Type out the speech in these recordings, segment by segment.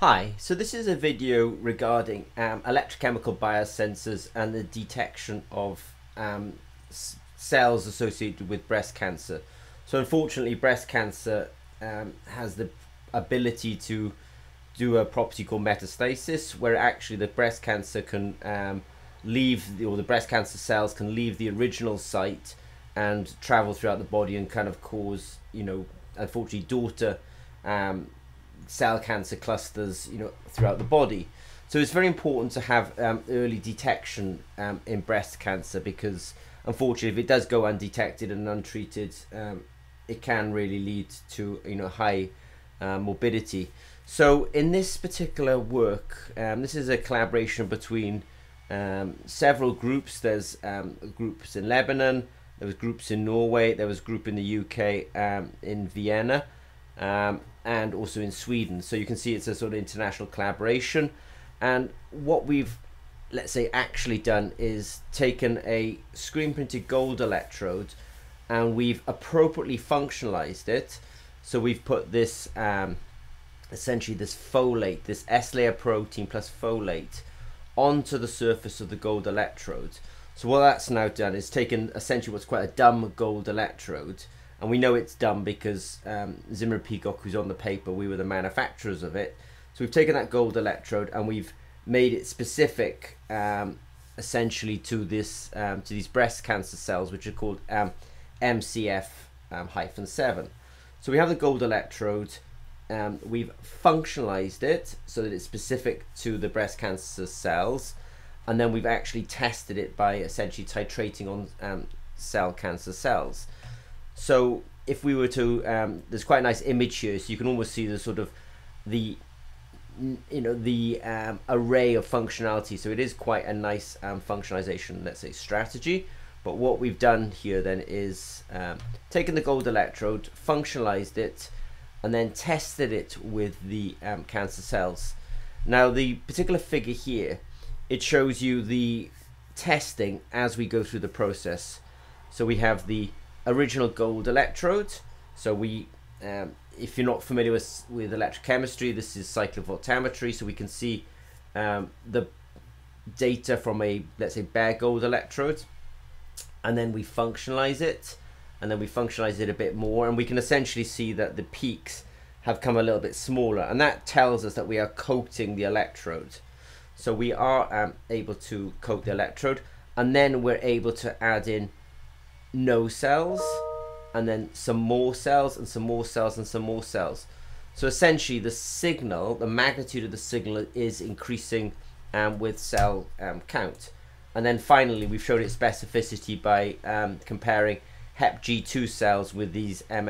Hi, so this is a video regarding um, electrochemical biosensors and the detection of um, cells associated with breast cancer. So unfortunately breast cancer um, has the ability to do a property called metastasis where actually the breast cancer can um, leave, the, or the breast cancer cells can leave the original site and travel throughout the body and kind of cause, you know, unfortunately daughter um, cell cancer clusters, you know, throughout the body. So it's very important to have um, early detection um, in breast cancer because, unfortunately, if it does go undetected and untreated, um, it can really lead to you know high uh, morbidity. So in this particular work, um, this is a collaboration between um, several groups. There's um, groups in Lebanon, there was groups in Norway, there was a group in the UK, in Vienna um, and also in Sweden. So you can see it's a sort of international collaboration. And what we've, let's say, actually done is taken a screen printed gold electrode and we've appropriately functionalized it. So we've put this, um, essentially this folate, this S layer protein plus folate onto the surface of the gold electrode. So what that's now done is taken essentially what's quite a dumb gold electrode and we know it's done because um, Zimmer Peacock, who's on the paper, we were the manufacturers of it. So we've taken that gold electrode and we've made it specific, um, essentially to this um, to these breast cancer cells, which are called um, MCF um, hyphen seven. So we have the gold electrode. Um, we've functionalized it so that it's specific to the breast cancer cells, and then we've actually tested it by essentially titrating on cell cancer cells. So if we were to, um, there's quite a nice image here, so you can almost see the sort of the you know the um, array of functionality. So it is quite a nice um, functionalization, let's say, strategy. But what we've done here then is um, taken the gold electrode, functionalized it, and then tested it with the um, cancer cells. Now the particular figure here, it shows you the testing as we go through the process. So we have the original gold electrode. So we, um, if you're not familiar with, with electrochemistry, this is cyclovoltammetry. So we can see um, the data from a, let's say, bare gold electrode. And then we functionalize it. And then we functionalize it a bit more. And we can essentially see that the peaks have come a little bit smaller. And that tells us that we are coating the electrode. So we are um, able to coat the electrode. And then we're able to add in no cells and then some more cells and some more cells and some more cells. So essentially the signal, the magnitude of the signal is increasing um, with cell um, count. And then finally we've showed its specificity by um, comparing HepG2 cells with these um,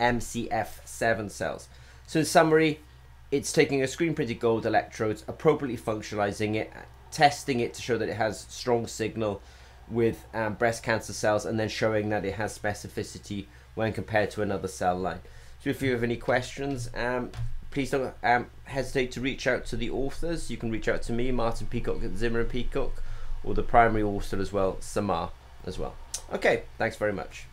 MCF7 cells. So in summary, it's taking a screen printed gold electrodes, appropriately functionalizing it, testing it to show that it has strong signal, with um, breast cancer cells and then showing that it has specificity when compared to another cell line. So if you have any questions, um, please don't um, hesitate to reach out to the authors. You can reach out to me, Martin Peacock at Zimmer and Peacock, or the primary author as well, Samar as well. Okay, thanks very much.